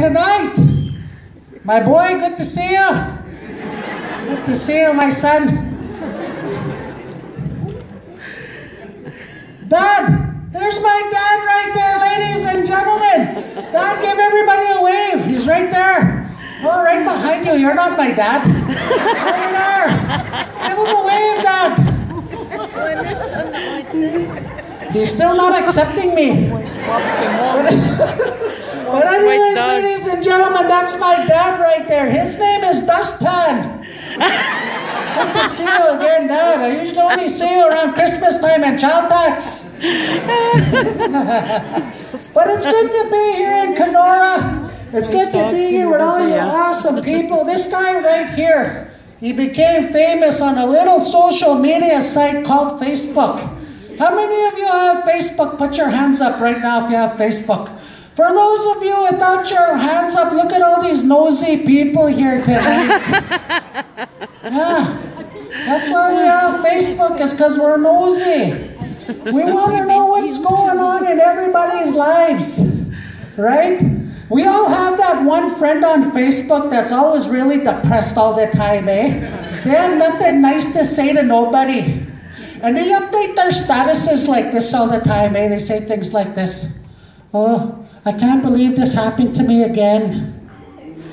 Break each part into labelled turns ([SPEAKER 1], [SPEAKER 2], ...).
[SPEAKER 1] tonight. My boy, good to see you. Good to see you, my son. Dad, there's my dad right there, ladies and gentlemen. Dad, give everybody a wave. He's right there. Oh, right behind you. You're not my dad. Over there. Give him a wave, Dad. He's still not accepting me. But, anyways, ladies and gentlemen, that's my dad right there. His name is Dustpan. Good to see you again, Dad. I usually only see you around Christmas time and child tax. but it's good to be here in Kenora. It's good to be here with all you awesome people. This guy right here, he became famous on a little social media site called Facebook. How many of you have Facebook? Put your hands up right now if you have Facebook. For those of you without your hands up, look at all these nosy people here tonight. yeah, that's why we have Facebook, is because we're nosy. We want to know what's going on in everybody's lives, right? We all have that one friend on Facebook that's always really depressed all the time, eh? They have nothing nice to say to nobody. And they update their statuses like this all the time, eh? They say things like this Oh, I can't believe this happened to me again.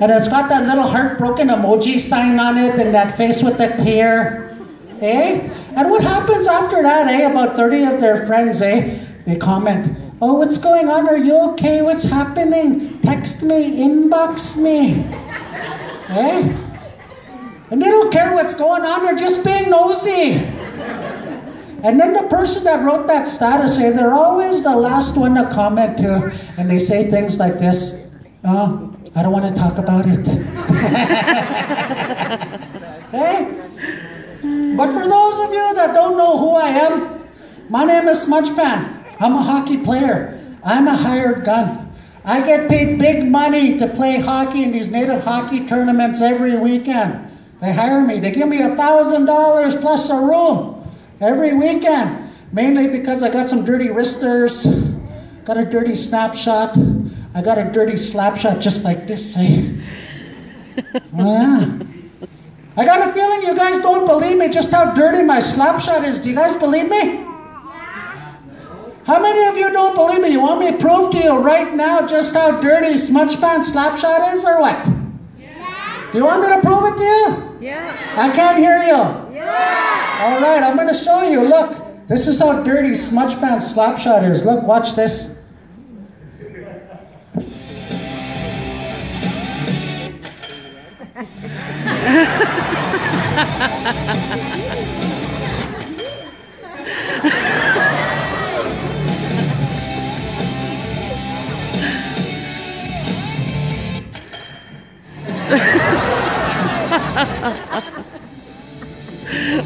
[SPEAKER 1] And it's got that little heartbroken emoji sign on it and that face with the tear. Eh? And what happens after that, eh? About 30 of their friends, eh? They comment, Oh, what's going on? Are you okay? What's happening? Text me, inbox me. eh? And they don't care what's going on, they're just being nosy. And then the person that wrote that status, eh, they're always the last one to comment to, and they say things like this Oh, I don't want to talk about it. hey? But for those of you that don't know who I am, my name is Smudge Smudgepan. I'm a hockey player. I'm a hired gun. I get paid big money to play hockey in these native hockey tournaments every weekend. They hire me. They give me a thousand dollars plus a room every weekend. Mainly because I got some dirty wristers, got a dirty snapshot, I got a dirty slap shot just like this. Hey. oh, yeah. I got a feeling you guys don't believe me just how dirty my slap shot is. Do you guys believe me? How many of you don't believe me? You want me to prove to you right now just how dirty Smudge Pan Slapshot is or what? Yeah. Do you want me to prove it to you?
[SPEAKER 2] Yeah.
[SPEAKER 1] I can't hear you.
[SPEAKER 2] Yeah.
[SPEAKER 1] All right, I'm going to show you. Look, this is how dirty Smudge Pan Slapshot is. Look, watch this.
[SPEAKER 2] oh.
[SPEAKER 3] Spent the last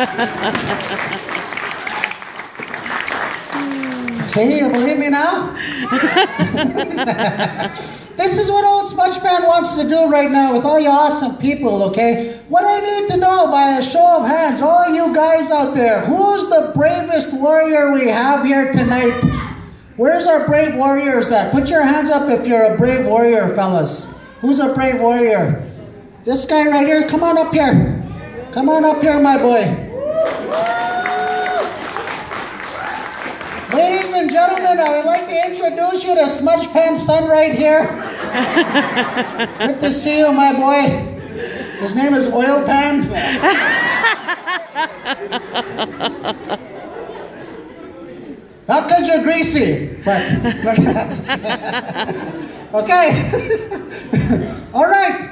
[SPEAKER 1] See, you believe me now? this is what Old Smudge Pan wants to do right now with all you awesome people, okay? What I need to know by a show of hands, all you guys out there, who's the bravest warrior we have here tonight? Where's our brave warriors at? Put your hands up if you're a brave warrior, fellas. Who's a brave warrior? This guy right here, come on up here. Come on up here, my boy. Ladies and gentlemen, I would like to introduce you to Smudge Pan's son right here. Good to see you, my boy. His name is Oil Pan. Not because you're greasy, but. okay. All right.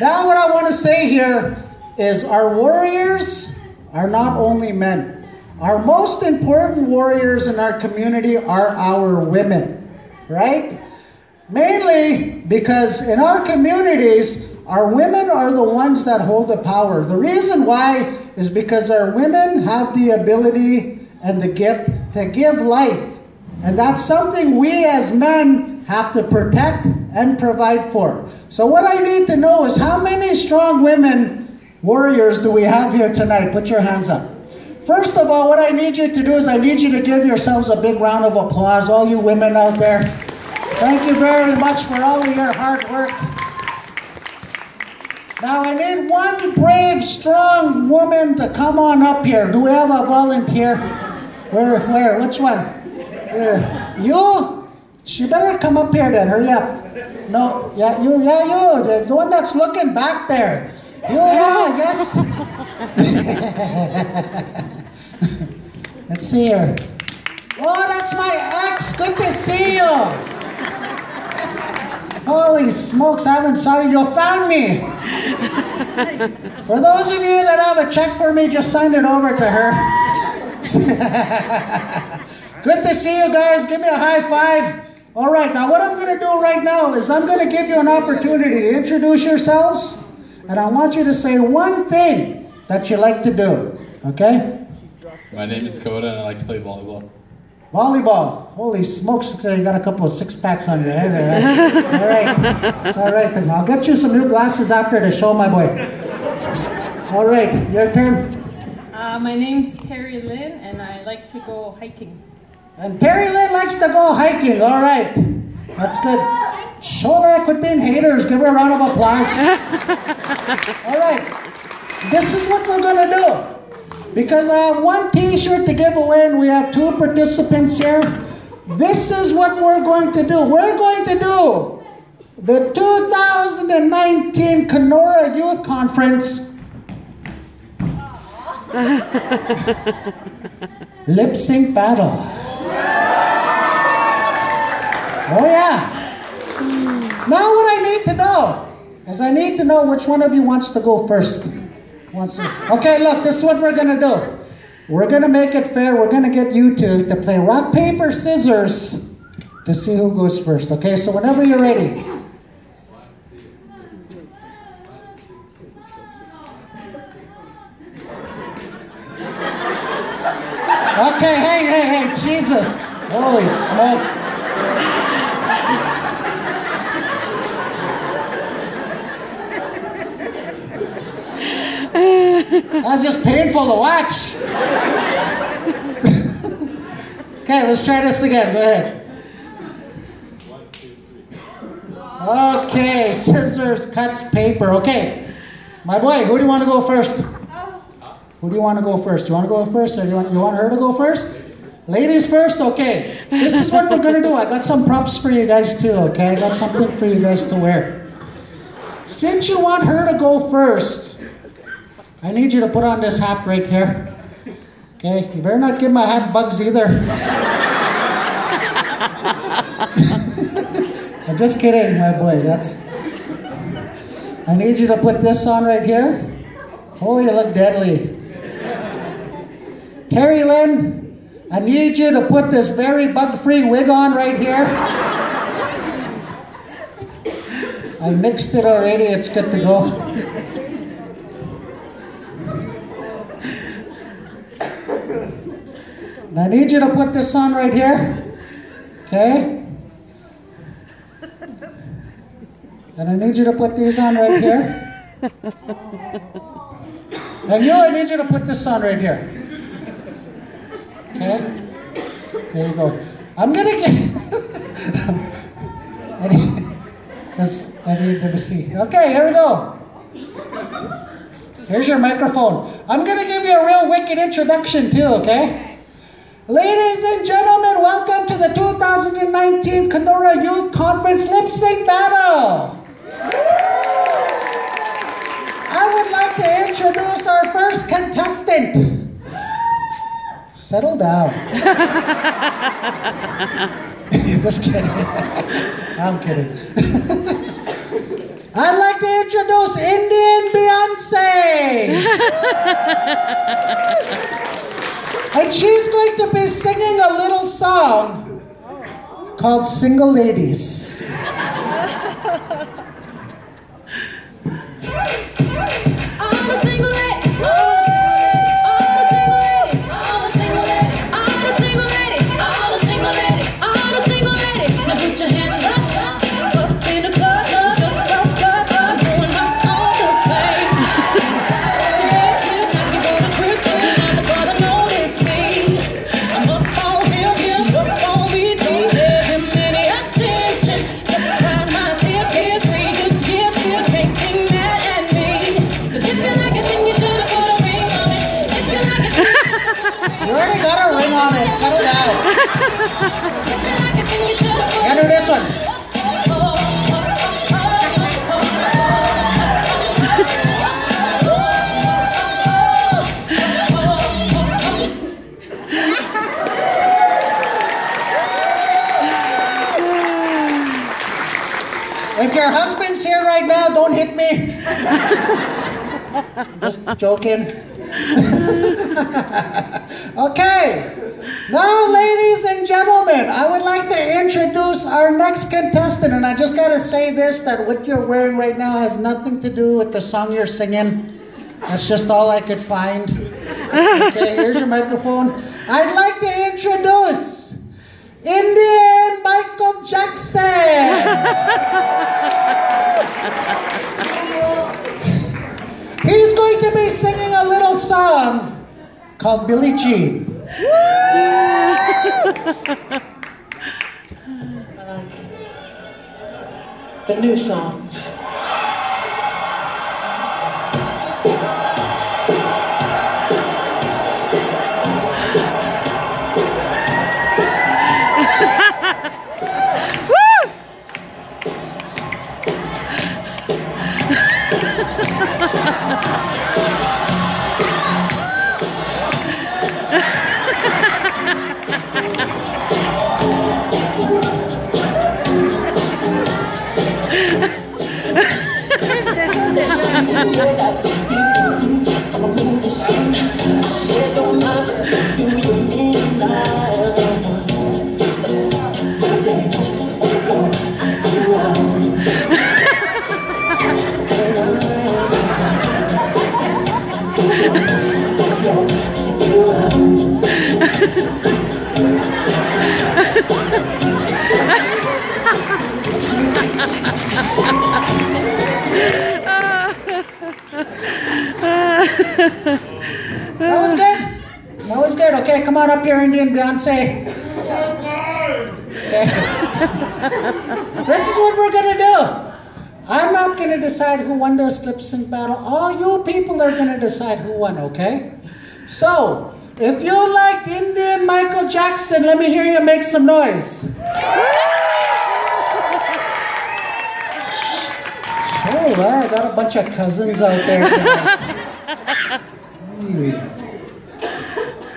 [SPEAKER 1] Now, what I want to say here is our warriors are not only men. Our most important warriors in our community are our women, right? Mainly because in our communities, our women are the ones that hold the power. The reason why is because our women have the ability and the gift to give life. And that's something we as men have to protect and provide for. So, what I need to know is how many strong women warriors do we have here tonight? Put your hands up. First of all, what I need you to do is I need you to give yourselves a big round of applause, all you women out there. Thank you very much for all of your hard work. Now, I need one brave, strong woman to come on up here. Do we have a volunteer? Where, where, which one? Where? You? She better come up here then, hurry up. No, yeah, you, yeah, you, the, the one that's looking back there. You, yeah, yes. Let's see her. Oh, that's my ex. Good to see you. Holy smokes, I haven't saw you. You found me. For those of you that have a check for me, just send it over to her. Good to see you guys. Give me a high five. All right, now what I'm going to do right now is I'm going to give you an opportunity to introduce yourselves, and I want you to say one thing that you like to do. Okay?
[SPEAKER 4] My name is Dakota and I like to play volleyball.
[SPEAKER 1] Volleyball. Holy smokes, you got a couple of six packs on your head. All right. It's all right. then. I'll get you some new glasses after the show, my boy. All right, your turn.
[SPEAKER 5] Uh, my name's Terry Lynn, and I like to go hiking.
[SPEAKER 1] And Terry Lynn likes to go hiking. All right. That's good. Shola quit being haters. Give her a round of applause. All right. This is what we're going to do. Because I have one t shirt to give away and we have two participants here. This is what we're going to do. We're going to do the 2019 Kenora Youth Conference lip sync battle. Oh, yeah. Now, what I need to know is I need to know which one of you wants to go first. Wants to, okay, look, this is what we're going to do. We're going to make it fair. We're going to get you two to play rock, paper, scissors to see who goes first. Okay, so whenever you're ready. Okay, hey, hey, hey, Jesus. Holy smokes. That's just painful to watch. okay, let's try this again. Go ahead. Okay, scissors, cuts, paper. Okay. My boy, who do you want to go first? Uh, who do you want to go first? Do You want to go first, or do you want, you want her to go first? Ladies first, okay. This is what we're gonna do. I got some props for you guys too, okay? I got something for you guys to wear. Since you want her to go first, I need you to put on this hat right here. Okay, you better not give my hat bugs either. I'm just kidding, my boy. That's. I need you to put this on right here. Oh, you look deadly. Terry Lynn, I need you to put this very bug-free wig on right here. I mixed it already. It's good to go. And I need you to put this on right here. Okay? And I need you to put these on right here. And you, I need you to put this on right here. Okay? There you go. I'm gonna get. Need, just, them to see. Okay, here we go. Here's your microphone. I'm gonna give you a real wicked introduction too, okay? Ladies and gentlemen, welcome to the 2019 Kenora Youth Conference Lip Sync Battle. I would like to introduce our first contestant. Settle down. Just kidding. I'm kidding. I'd like to introduce Indian Beyonce. and she's going to be singing a little song called Single Ladies. Gotta do this one. If your husband's here right now, don't hit me. Just joking. okay. Now, ladies and gentlemen, I would like to introduce our next contestant. And I just got to say this that what you're wearing right now has nothing to do with the song you're singing. That's just all I could find. Okay, here's your microphone. I'd like to introduce Indian Michael Jackson. He's going to be singing a little song called Billie Jean.
[SPEAKER 6] the new songs. Ha ha ha ha!
[SPEAKER 1] That was good. That was good. Okay, come on up here, Indian Beyonce. Okay. this is what we're gonna do. I'm not gonna decide who won this lip sync battle. All you people are gonna decide who won, okay? So, if you like Indian Michael Jackson, let me hear you make some noise. So, I got a bunch of cousins out there.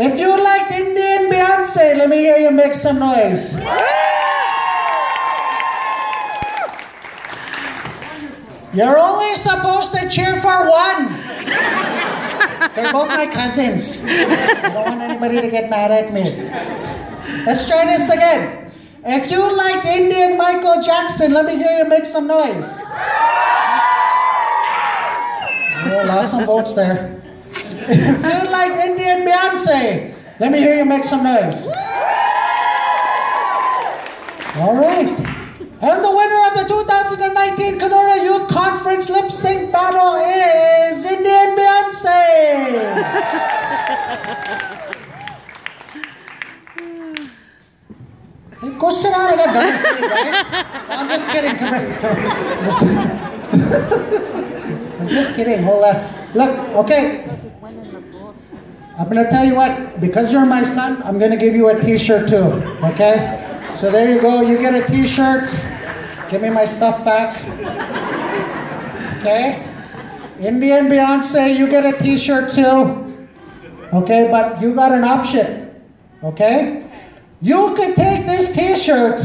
[SPEAKER 1] If you liked Indian Beyonce, let me hear you make some noise. You're only supposed to cheer for one. They're both my cousins. I don't want anybody to get mad at me. Let's try this again. If you like Indian Michael Jackson, let me hear you make some noise. Oh, lost some votes there. If you like Indian Beyonce, let me hear you make some noise. All right. And the winner of the 2019 Kenora Youth Conference Lip Sync Battle is Indian Beyonce. Hey, sit down. I got nothing for you guys. I'm just kidding. Come here. Just- kidding. Hold on. Look, okay. I'm gonna tell you what. Because you're my son, I'm gonna give you a T-shirt too. Okay? So there you go. You get a T-shirt. Give me my stuff back. Okay? Indian Beyonce, you get a T-shirt too. Okay, but you got an option. Okay? You could take this t shirt.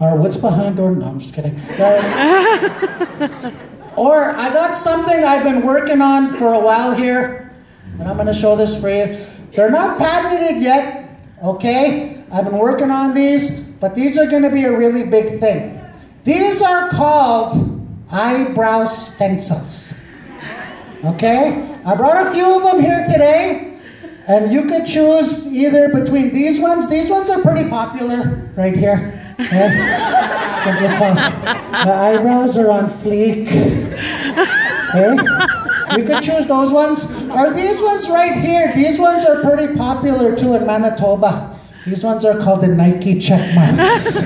[SPEAKER 1] Or what's behind door? No, I'm just kidding. Or I got something I've been working on for a while here, and I'm going to show this for you. They're not patented yet, okay? I've been working on these, but these are going to be a really big thing. These are called eyebrow stencils. Okay? I brought a few of them here today, and you could choose either between these ones. These ones are pretty popular right here. It called? The eyebrows are on fleek. Okay? You could choose those ones. Or these ones right here. These ones are pretty popular too in Manitoba. These ones are called the Nike check marks.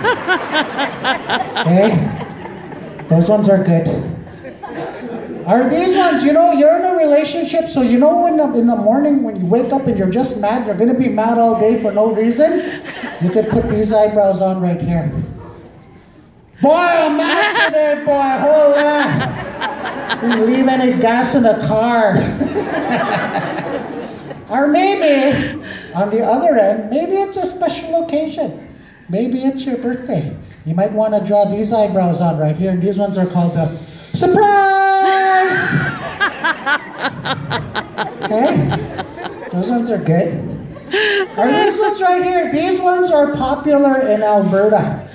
[SPEAKER 1] Okay? Those ones are good. Are these ones, you know, you're in a relationship, so you know when in the morning when you wake up and you're just mad, you're going to be mad all day for no reason? You could put these eyebrows on right here. Boy, I'm mad today, boy. Hold on. Didn't leave any gas in the car. or maybe, on the other end, maybe it's a special occasion. Maybe it's your birthday. You might want to draw these eyebrows on right here, and these ones are called the surprise. okay, those ones are good. Are these ones right here. These ones are popular in Alberta,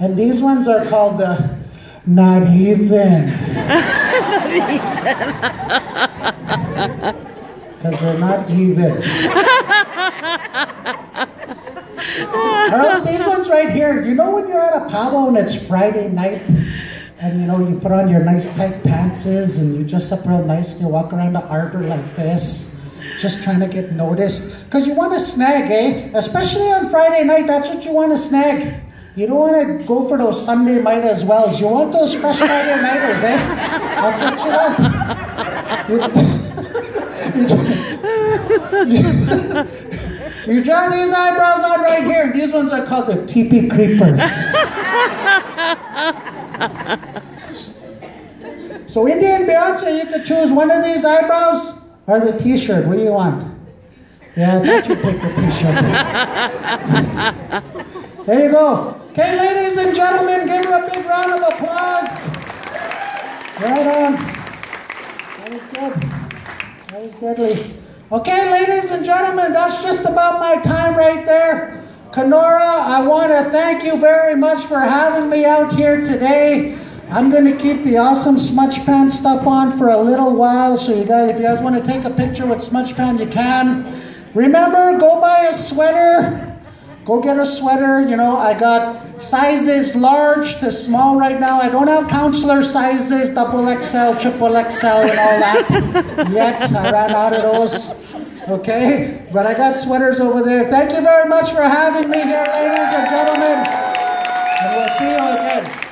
[SPEAKER 1] and these ones are called the not even. Because they're not even. or else these ones right here. You know when you're at a powwow and it's Friday night, and you know you put on your nice tight pantses and you dress up real nice and you walk around the arbor like this, just trying to get noticed. Because you want to snag, eh? Especially on Friday night, that's what you want to snag. You don't want to go for those Sunday night as well. You want those fresh Friday nighters, eh? That's what you want. You, draw these eyebrows on right here, these ones are called the teepee creepers. so Indian Beyonce, you could choose one of these eyebrows or the t-shirt. What do you want? Yeah, thought you'd pick the t-shirt. there you go. Okay, ladies and gentlemen, give her a big round of applause. Right on. That was good. That was deadly. Okay, ladies and gentlemen, that's just about my time right there. Kenora, I want to thank you very much for having me out here today. I'm going to keep the awesome smudge pan stuff on for a little while, so you guys, if you guys want to take a picture with smudge pan, you can. Remember, go buy a sweater. Go get a sweater. You know, I got sizes large to small right now. I don't have counselor sizes, double XL, triple XL, and all that yet. I ran out of those. Okay, but I got sweaters over there. Thank you very much for having me here, ladies and gentlemen. And we'll see you again.